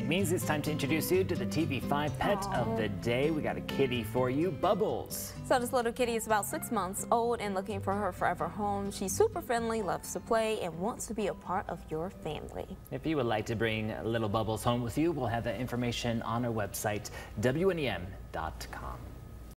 It means it's time to introduce you to the TV5 pet Aww. of the day. We got a kitty for you, Bubbles. So this little kitty is about six months old and looking for her forever home. She's super friendly, loves to play, and wants to be a part of your family. If you would like to bring little Bubbles home with you, we'll have that information on our website, WNEM.com.